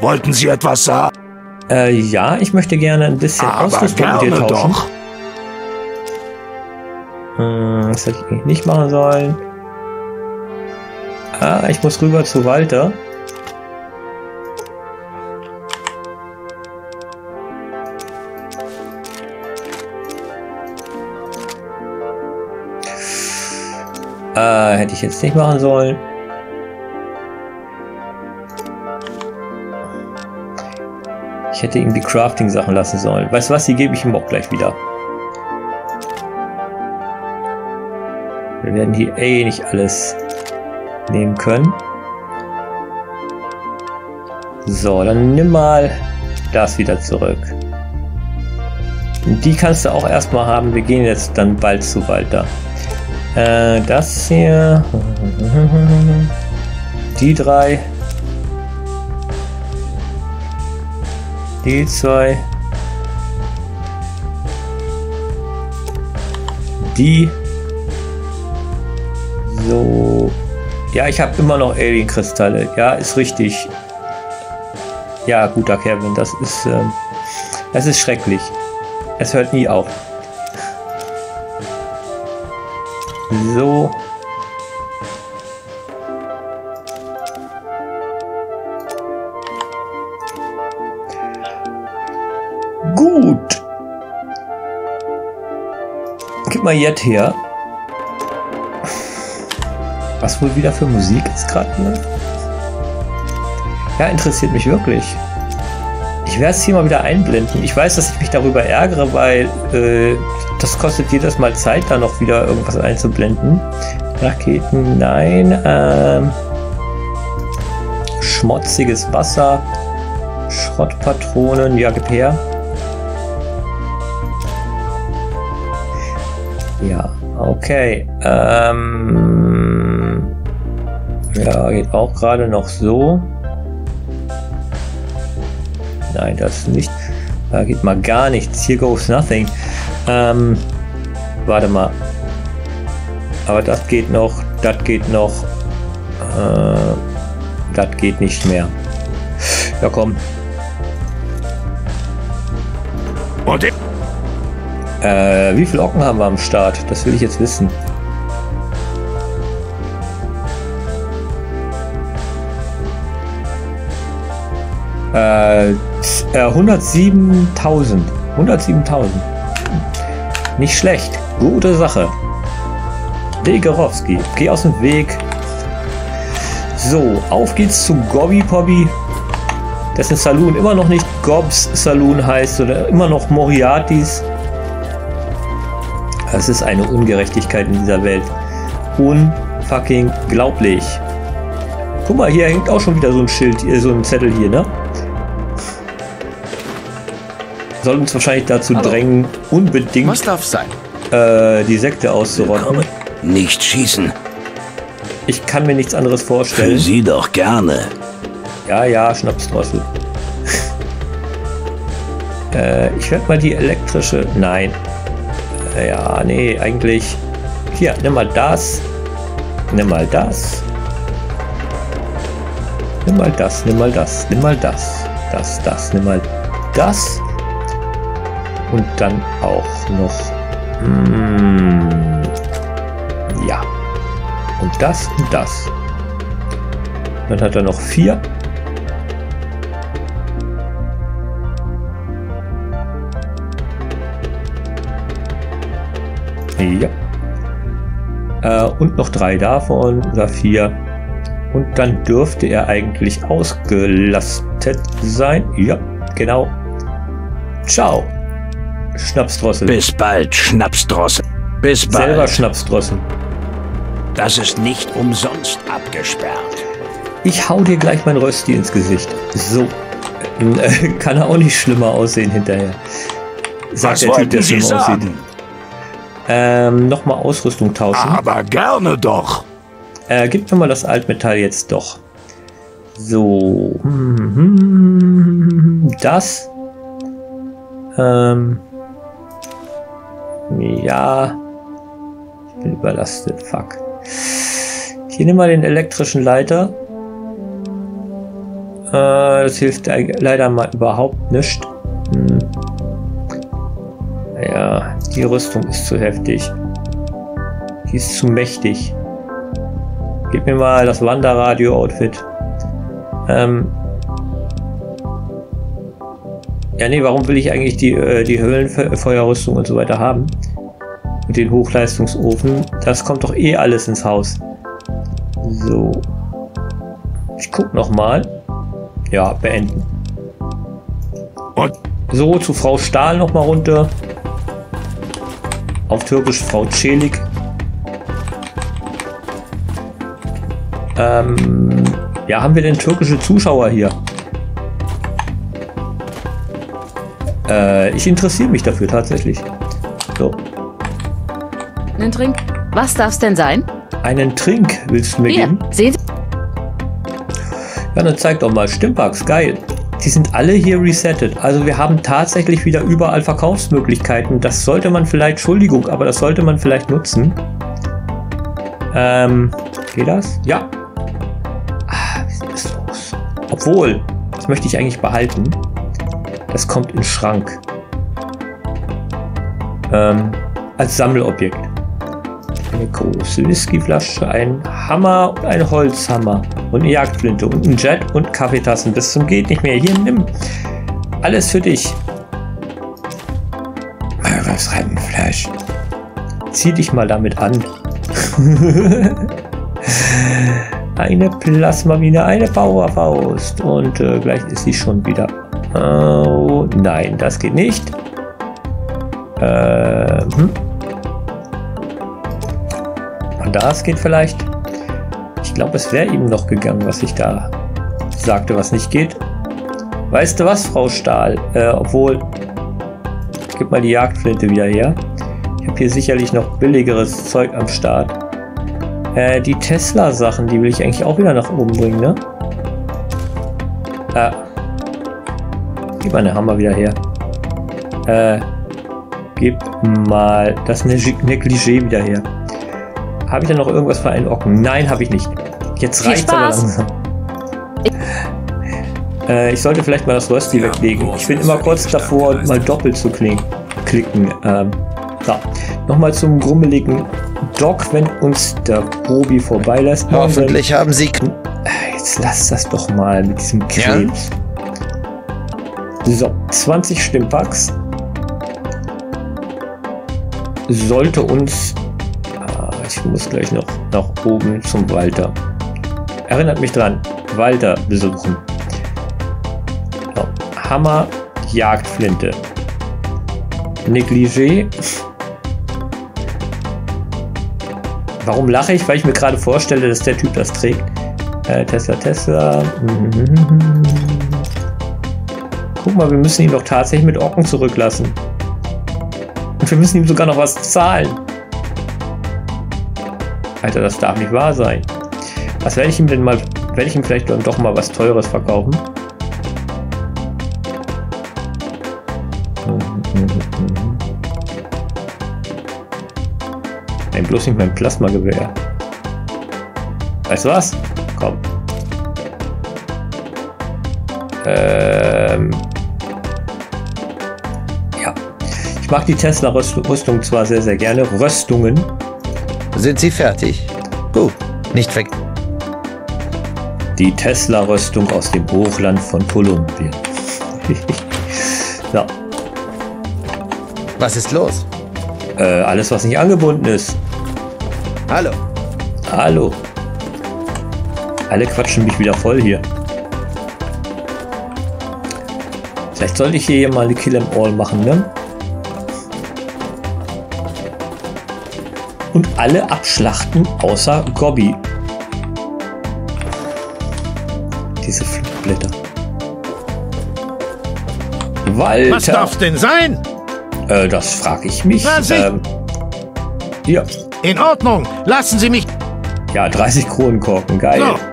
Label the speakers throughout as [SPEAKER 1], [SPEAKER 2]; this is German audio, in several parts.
[SPEAKER 1] Wollten Sie etwas sagen?
[SPEAKER 2] Äh, ja, ich möchte gerne ein bisschen
[SPEAKER 1] Aber
[SPEAKER 2] Ausrüstung mit dir tauschen.
[SPEAKER 1] doch.
[SPEAKER 2] Hm, das hätte ich nicht machen sollen. Ah, ich muss rüber zu Walter. Hätte ich jetzt nicht machen sollen. Ich hätte ihm die Crafting-Sachen lassen sollen. Weißt du was, die gebe ich ihm auch gleich wieder. Wir werden hier eh nicht alles nehmen können. So, dann nimm mal das wieder zurück. Die kannst du auch erstmal haben. Wir gehen jetzt dann bald zu Walter. Äh, das hier. Die drei. Die zwei. Die. So. Ja, ich habe immer noch Alien-Kristalle. Ja, ist richtig. Ja, guter Kevin, das ist, ähm, das ist schrecklich. Es hört nie auf. So. Gut. Gib mal jetzt her. Was wohl wieder für Musik jetzt gerade läuft? Ja, interessiert mich wirklich. Ich werde es hier mal wieder einblenden. Ich weiß, dass ich mich darüber ärgere, weil äh, das kostet jedes Mal Zeit, da noch wieder irgendwas einzublenden. Raketen, nein. Ähm, schmutziges Wasser. Schrottpatronen, ja, gib her. Ja, okay. Ähm, ja, geht auch gerade noch so. Nein, das nicht. Da geht mal gar nichts. Here goes nothing. Ähm, warte mal. Aber das geht noch. Das geht noch. Äh, das geht nicht mehr. Ja, komm.
[SPEAKER 1] Und
[SPEAKER 2] Äh, wie viele Ocken haben wir am Start? Das will ich jetzt wissen. Äh, z- äh, 107.000. 107.000. Nicht schlecht. Gute Sache. Legerowski, geh aus dem Weg. So, auf geht's zu Gobby Pobby. Dessen Saloon immer noch nicht Gobs Saloon heißt oder immer noch Moriartys. Es ist eine Ungerechtigkeit in dieser Welt. Unfucking glaublich. Guck mal, hier hängt auch schon wieder so ein Schild, äh, so ein Zettel hier, ne? Soll uns wahrscheinlich dazu
[SPEAKER 3] Hallo.
[SPEAKER 2] drängen, unbedingt
[SPEAKER 3] Was darf sein?
[SPEAKER 2] äh, die Sekte auszurotten.
[SPEAKER 4] Nicht schießen.
[SPEAKER 2] Ich kann mir nichts anderes
[SPEAKER 4] Für
[SPEAKER 2] vorstellen.
[SPEAKER 4] Sie doch gerne.
[SPEAKER 2] Ja, ja, Schnapsdrossel. äh, ich werde mal die elektrische. Nein. Äh, ja, nee, eigentlich. Hier, nimm mal das. Nimm mal das. Nimm mal das, nimm mal das, nimm mal das. Das, das, nimm mal das. Und dann auch noch. Mm, ja. Und das und das. Dann hat er noch vier. Ja. Äh, und noch drei davon, oder vier. Und dann dürfte er eigentlich ausgelastet sein. Ja, genau. Ciao. Schnapsdrossel.
[SPEAKER 4] Bis bald, Schnapsdrossel. Bis bald.
[SPEAKER 2] Selber Schnapsdrossel.
[SPEAKER 4] Das ist nicht umsonst abgesperrt.
[SPEAKER 2] Ich hau dir gleich mein Rösti ins Gesicht. So. Äh, Kann er auch nicht schlimmer aussehen hinterher. Sagt
[SPEAKER 1] was
[SPEAKER 2] der Typ, der schlimmer aussieht. Ähm, nochmal Ausrüstung tauschen.
[SPEAKER 1] Aber gerne doch.
[SPEAKER 2] Äh, gib mir mal das Altmetall jetzt doch. So. Mhm. Das. Ähm. Ja. Ich bin überlastet. Fuck. Hier nimm mal den elektrischen Leiter. Äh, das hilft leider mal überhaupt nicht. Hm. Ja, die Rüstung ist zu heftig. Die ist zu mächtig. Gib mir mal das Wanderradio-Outfit. Ähm. Ja, nee, warum will ich eigentlich die, äh, die Höhlenfeuerrüstung und so weiter haben? Und den Hochleistungsofen. Das kommt doch eh alles ins Haus. So. Ich guck noch mal. Ja, beenden. So, zu Frau Stahl noch mal runter. Auf Türkisch Frau Celik. Ähm, ja, haben wir denn türkische Zuschauer hier? Äh, ich interessiere mich dafür tatsächlich. So.
[SPEAKER 3] Einen Trink. Was darf's denn sein?
[SPEAKER 2] Einen Trink willst du mir
[SPEAKER 3] Hier,
[SPEAKER 2] geben?
[SPEAKER 3] sehen Sie.
[SPEAKER 2] Ja, dann zeig doch mal. Stimpax, geil. Die sind alle hier resettet. Also wir haben tatsächlich wieder überall Verkaufsmöglichkeiten. Das sollte man vielleicht, Entschuldigung, aber das sollte man vielleicht nutzen. Ähm, geht das? Ja. Ah, wie sieht das aus? Obwohl, das möchte ich eigentlich behalten. Das kommt in den Schrank. Ähm, als Sammelobjekt. Eine große Whiskyflasche, ein Hammer und ein Holzhammer und eine Jagdflinte und ein Jet und Kaffeetassen bis zum geht nicht mehr. Hier, nimm. Alles für dich. Was Fleisch. Zieh dich mal damit an. eine Plasmamine, eine Powerfaust und äh, gleich ist sie schon wieder. Oh, nein, das geht nicht. Ähm, hm. Das geht vielleicht. Ich glaube, es wäre ihm noch gegangen, was ich da sagte, was nicht geht. Weißt du was, Frau Stahl? Äh, obwohl, gib mal die Jagdflinte wieder her. Ich habe hier sicherlich noch billigeres Zeug am Start. Äh, die Tesla-Sachen, die will ich eigentlich auch wieder nach oben bringen, ne? Äh, gib mal den Hammer wieder her. Äh, gib mal das Negligé wieder her. Habe ich da noch irgendwas für einen Ocken? Nein, habe ich nicht. Jetzt
[SPEAKER 3] Viel
[SPEAKER 2] reicht aber langsam. Äh, ich sollte vielleicht mal das Rösti
[SPEAKER 1] Ja,
[SPEAKER 2] weglegen. Ich bin immer
[SPEAKER 1] ja
[SPEAKER 2] kurz davor, mal doppelt zu klicken. Ähm, so. Nochmal zum grummeligen Doc, wenn uns der Probi vorbeilässt.
[SPEAKER 5] Hoffentlich haben Sie.
[SPEAKER 2] Äh, Jetzt lass das doch mal mit diesem Krebs. So, 20 Stimpaks. Sollte uns. Muss gleich noch nach oben zum Walter. Erinnert mich dran. Walter besuchen. Hammer, Jagdflinte. Negligé. Warum lache ich? Weil ich mir gerade vorstelle, dass der Typ das trägt. Äh, Tesla, Tesla. Mhm. Guck mal, wir müssen ihn doch tatsächlich mit Ocken zurücklassen. Und wir müssen ihm sogar noch was zahlen. Alter, das darf nicht wahr sein. Was werde ich ihm denn mal. Werde ich ihm vielleicht dann doch mal was Teures verkaufen? Nein, bloß nicht mein Plasmagewehr. Weißt du was? Komm. Ähm. Ja. Ich mag die Tesla-Rüstung zwar sehr, sehr gerne. Röstungen.
[SPEAKER 5] Sind Sie fertig? Gut. Nicht weg.
[SPEAKER 2] Die Tesla-Rüstung aus dem Hochland von Kolumbien. so,
[SPEAKER 5] Was ist los?
[SPEAKER 2] äh, alles, was nicht angebunden ist.
[SPEAKER 5] Hallo.
[SPEAKER 2] Hallo. Alle quatschen mich wieder voll hier. Vielleicht sollte ich hier mal eine Kill 'em All machen, ne? Und alle abschlachten außer Gobby. Diese Flugblätter. Walter.
[SPEAKER 1] Was darf's denn sein?
[SPEAKER 2] Äh, das frage ich mich. Ähm, hier.
[SPEAKER 1] In Ordnung. Lassen Sie mich.
[SPEAKER 2] Ja, 30 Kronenkorken, geil.
[SPEAKER 1] So.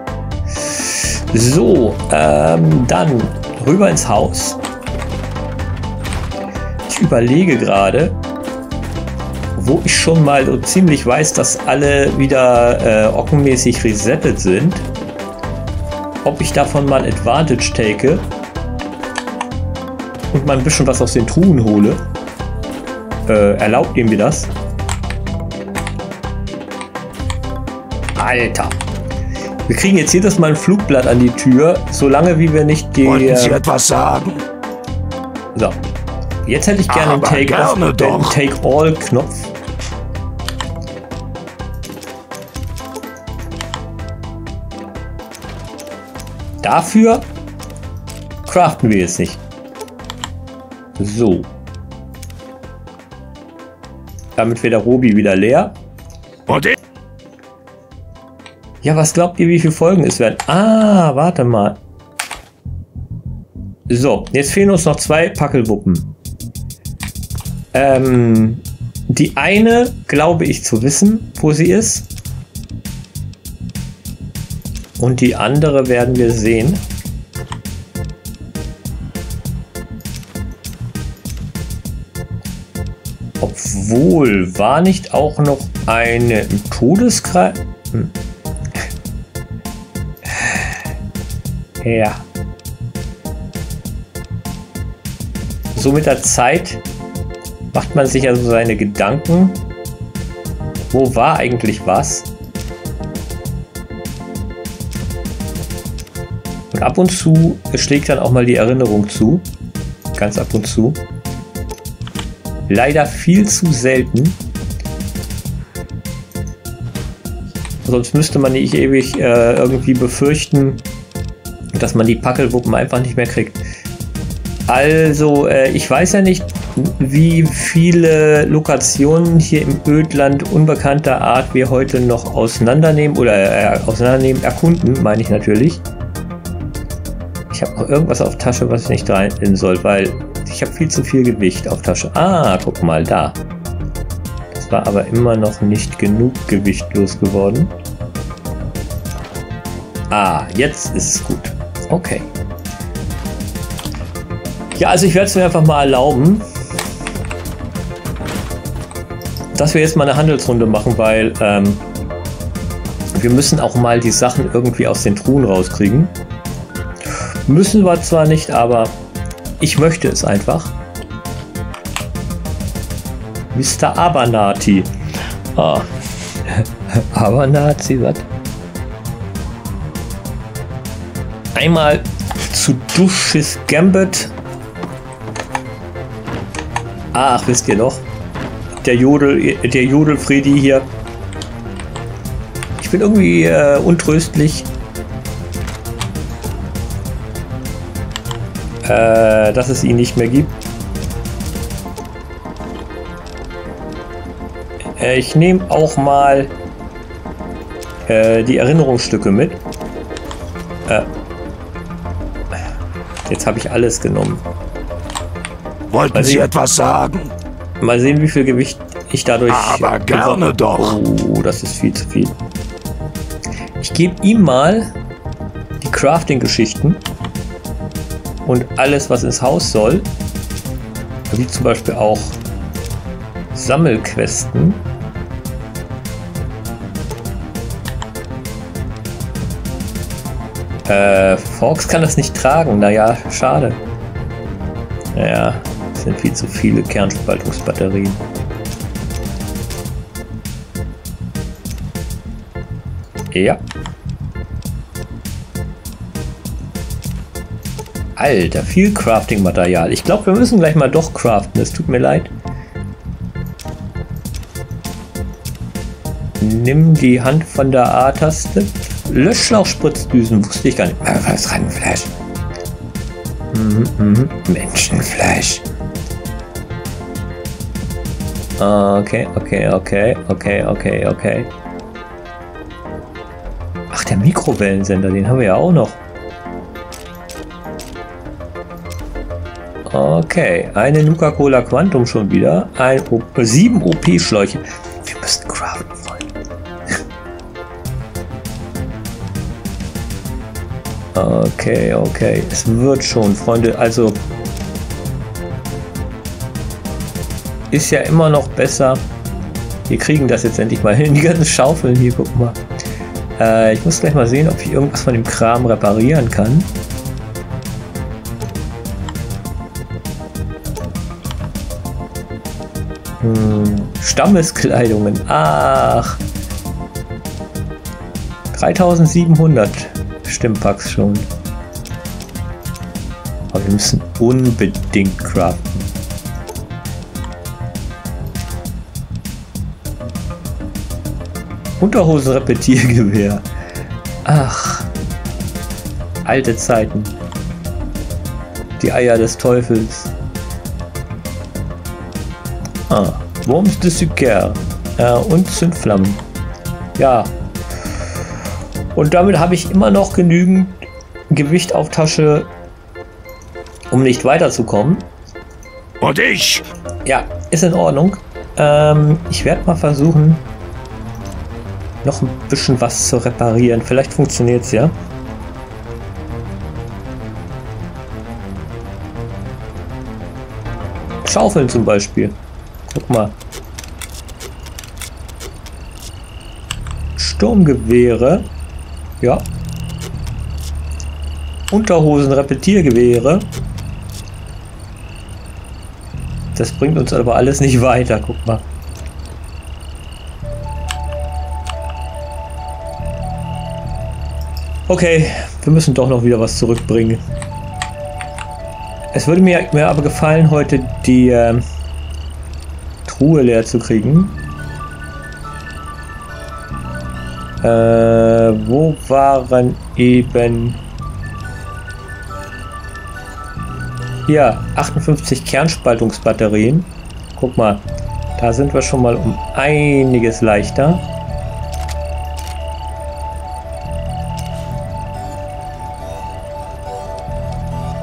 [SPEAKER 2] So, ähm, dann rüber ins Haus. Ich überlege gerade. Wo ich schon mal so ziemlich weiß, dass alle wieder äh, ockenmäßig resettet sind, ob ich davon mal Advantage take und mal ein bisschen was aus den Truhen hole. Äh, erlaubt ihr mir das? Alter. Wir kriegen jetzt jedes Mal ein Flugblatt an die Tür, solange wie wir nicht die...
[SPEAKER 4] Wollten Sie etwas sagen?
[SPEAKER 2] so. Jetzt hätte ich gerne einen
[SPEAKER 4] Aber
[SPEAKER 2] einen
[SPEAKER 4] doch.
[SPEAKER 2] Dafür craften wir jetzt nicht. So. Damit wird der Robi wieder leer. Ja, was glaubt ihr, wie viele Folgen es werden? Ah, warte mal. So, jetzt fehlen uns noch zwei Packelwuppen. Ähm, die eine glaube ich zu wissen, wo sie ist. Und die andere werden wir sehen. Obwohl, war nicht auch noch eine Todeskreis? Hm. Ja. So mit der Zeit macht man sich also seine Gedanken. Wo war eigentlich was? Ab und zu schlägt dann auch mal die Erinnerung zu. Ganz ab und zu. Leider viel zu selten. Sonst müsste man nicht ewig äh, irgendwie befürchten, dass man die Packelwuppen einfach nicht mehr kriegt. Also, äh, ich weiß ja nicht, wie viele Lokationen hier im Ödland unbekannter Art wir heute noch auseinandernehmen oder äh, auseinandernehmen, erkunden, meine ich natürlich. Ich habe noch irgendwas auf Tasche, was ich nicht rein soll, weil ich habe viel zu viel Gewicht auf Tasche. Ah, guck mal da. Das war aber immer noch nicht genug Gewicht losgeworden. Ah, jetzt ist es gut. Okay. Ja, also ich werde es mir einfach mal erlauben, dass wir jetzt mal eine Handelsrunde machen, weil ähm, wir müssen auch mal die Sachen irgendwie aus den Truhen rauskriegen. Müssen wir zwar nicht, aber ich möchte es einfach. Mr. Abernathy. Ah. Abernathy, was? Einmal zu Duschis Gambit. Ach, wisst ihr noch? Der Jodel, der Jodelfredi hier. Ich bin irgendwie äh, untröstlich. Äh, dass es ihn nicht mehr gibt. Äh, ich nehme auch mal äh, die Erinnerungsstücke mit. Äh, jetzt habe ich alles genommen.
[SPEAKER 4] Wollten
[SPEAKER 2] Also
[SPEAKER 4] Sie
[SPEAKER 2] ich-
[SPEAKER 4] etwas sagen?
[SPEAKER 2] Mal sehen, wie viel Gewicht ich dadurch.
[SPEAKER 4] Aber gerne doch.
[SPEAKER 2] Oh, das ist viel zu viel. Ich gebe ihm mal die Crafting-Geschichten und alles, was ins Haus soll. Wie zum Beispiel auch Sammelquesten. Äh, Fox kann das nicht tragen. Naja, schade. Naja, es sind viel zu viele Kernspaltungsbatterien. Ja. Alter, viel Crafting-Material. Ich glaube, wir müssen gleich mal doch craften. Es tut mir leid. Nimm die Hand von der A-Taste. Löschschlauchspritzdüsen wusste ich gar nicht. Äh, Was Randfleisch? Mhm, mhm. Menschenfleisch. Okay, okay, okay, okay, okay, okay. Ach, der Mikrowellensender, den haben wir ja auch noch. Okay, eine Nuka-Cola Quantum schon wieder. Ein o sieben OP-Schläuche. Wir müssen craften wollen. Okay, okay. Es wird schon, Freunde. Also ist ja immer noch besser, Wir kriegen das jetzt endlich mal hin. Die ganzen Schaufeln hier, guck mal. Äh, ich muss gleich mal sehen, ob ich irgendwas von dem Kram reparieren kann. Hm, Stammeskleidungen. Ach. 3700 Stimmpacks schon. Aber wir müssen unbedingt craften. Unterhosen-Repetiergewehr. Ach. Alte Zeiten. Die Eier des Teufels. Ah. Worms de Sucre. Äh, und Zündflammen. Ja. Und damit habe ich immer noch genügend Gewicht auf Tasche, um nicht weiterzukommen.
[SPEAKER 4] Und ich?
[SPEAKER 2] Ja, ist in Ordnung. Ähm, ich werde mal versuchen, noch ein bisschen was zu reparieren. Vielleicht funktioniert es ja. Schaufeln zum Beispiel. Guck mal. Sturmgewehre. Ja. Unterhosen, Repetiergewehre. Das bringt uns aber alles nicht weiter. Guck mal. Okay, wir müssen doch noch wieder was zurückbringen. Es würde mir, mir aber gefallen, heute die äh, Truhe leer zu kriegen. Äh, wo waren eben... Hier, 58 Kernspaltungsbatterien. Guck mal, da sind wir schon mal um einiges leichter.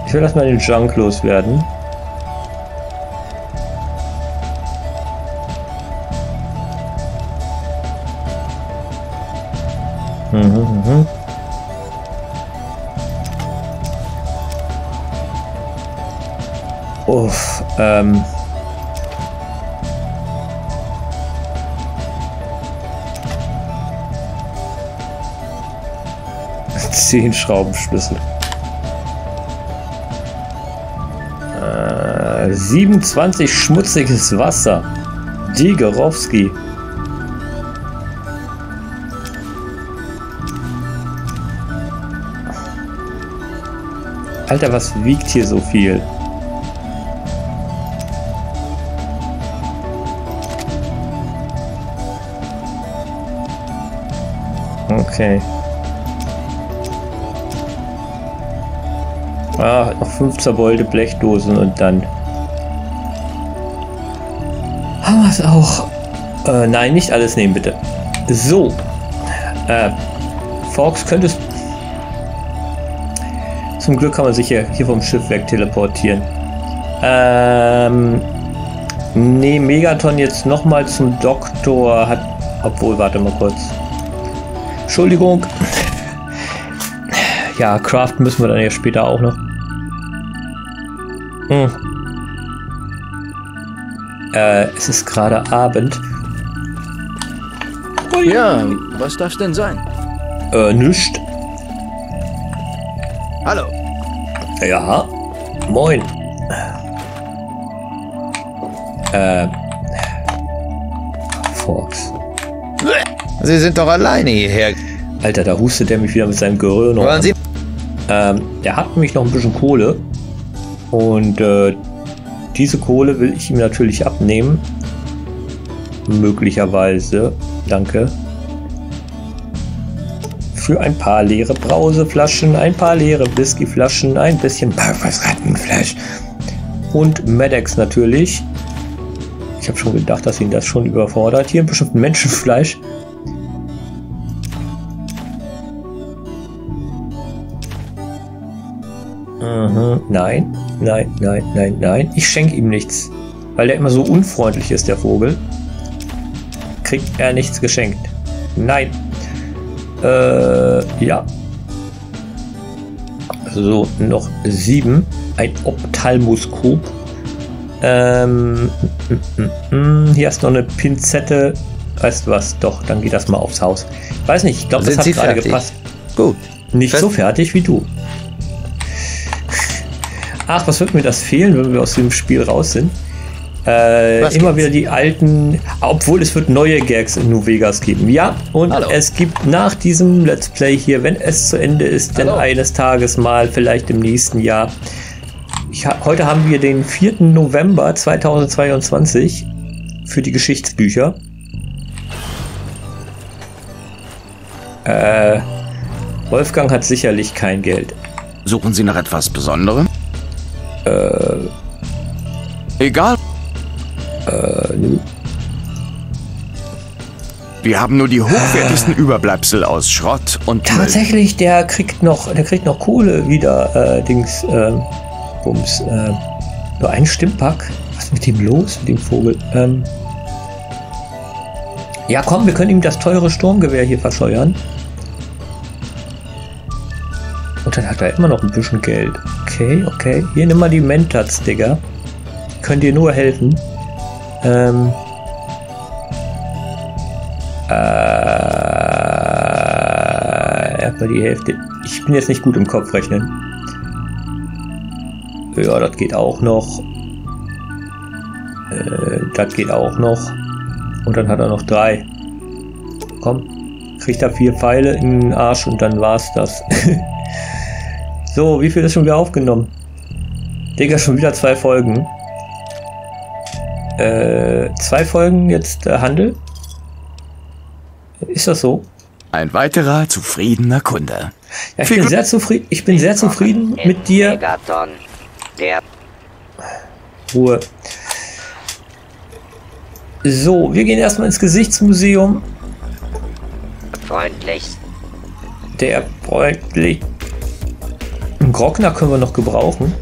[SPEAKER 2] Ich will erstmal den Junk loswerden. 10 Schraubenschlüssel. Äh, 27 schmutziges Wasser. Digerowski. Alter, was wiegt hier so viel? Okay. Ah, noch fünf zerbeulte Blechdosen und dann haben wir es auch. Äh, nein, nicht alles nehmen, bitte. So. Äh, Fox, könntest... Zum Glück kann man sich hier, hier vom Schiff weg teleportieren. Ähm... Nee, Megaton jetzt nochmal zum Doktor hat... Obwohl, warte mal kurz. Entschuldigung. Ja, Craft müssen wir dann ja später auch noch. Hm. Äh, es ist gerade Abend.
[SPEAKER 5] Ja, was darf's denn sein?
[SPEAKER 2] Äh, nischt.
[SPEAKER 5] Hallo.
[SPEAKER 2] Ja. Moin. Äh. Fox.
[SPEAKER 5] Sie sind doch alleine hierher.
[SPEAKER 2] Alter, da hustet der mich wieder mit seinem Geröll noch.
[SPEAKER 5] Wollen. Sie?
[SPEAKER 2] Ähm, der hat nämlich noch ein bisschen Kohle. Und äh, diese Kohle will ich ihm natürlich abnehmen. Möglicherweise. Danke. Für ein paar leere Brauseflaschen, ein paar leere Whiskyflaschen, ein bisschen Rattenfleisch. Und Medex natürlich. Ich habe schon gedacht, dass ihn das schon überfordert. Hier ein bisschen Menschenfleisch. Mhm. Nein, nein, nein, nein, nein. Ich schenke ihm nichts. Weil er immer so unfreundlich ist, der Vogel. Kriegt er nichts geschenkt. Nein. Äh, ja. So, noch sieben. Ein Ophthalmoskop. Ähm, mm, mm, mm, hier ist noch eine Pinzette Weißt du was? Doch, dann geht das mal aufs Haus. Weiß nicht, ich glaube, das hat gerade gepasst.
[SPEAKER 5] Gut.
[SPEAKER 2] Nicht
[SPEAKER 5] Fest-
[SPEAKER 2] so fertig wie du. Ach, was wird mir das fehlen, wenn wir aus dem Spiel raus sind? Äh, immer
[SPEAKER 5] gibt's?
[SPEAKER 2] wieder die alten, obwohl es wird neue Gags in New Vegas geben. Ja, und
[SPEAKER 5] Hallo.
[SPEAKER 2] es gibt nach diesem Let's Play hier, wenn es zu Ende ist, dann eines Tages mal, vielleicht im nächsten Jahr. Ich heute haben wir den 4. November 2022 für die Geschichtsbücher. Äh, Wolfgang hat sicherlich kein Geld.
[SPEAKER 4] Suchen Sie nach etwas Besonderem?
[SPEAKER 2] Äh,
[SPEAKER 4] Egal.
[SPEAKER 2] äh, nö.
[SPEAKER 4] Wir haben nur die hochwertigsten Überbleibsel aus Schrott und Müll.
[SPEAKER 2] Tatsächlich, der kriegt noch, der kriegt noch Kohle wieder, äh, Dings, äh, Bums, äh, nur ein Stimmpack. Was ist mit dem los, mit dem Vogel? Ähm, ja, komm, wir können ihm das teure Sturmgewehr hier verscheuern. Hat er immer noch ein bisschen Geld. Okay, okay. Hier nimm mal die Mentats, Digga. Können dir nur helfen. Ähm. Äh, erstmal die Hälfte. Ich bin jetzt nicht gut im Kopf rechnen. Ja, das geht auch noch. Äh, das geht auch noch. Und dann hat er noch drei. Komm, kriegt er vier Pfeile in den Arsch und dann war's das. so, wie viel ist schon wieder aufgenommen? Digga, schon wieder zwei Folgen. Äh, zwei Folgen jetzt äh, Handel? Ist das so?
[SPEAKER 4] Ein weiterer zufriedener Kunde.
[SPEAKER 2] Ja, ich bin sehr zufrieden. Ich bin sehr zufrieden mit dir. Ruhe. So, wir gehen erstmal ins Gesichtsmuseum.
[SPEAKER 6] freundlichst.
[SPEAKER 2] Der freundlich. Grockner können wir noch gebrauchen.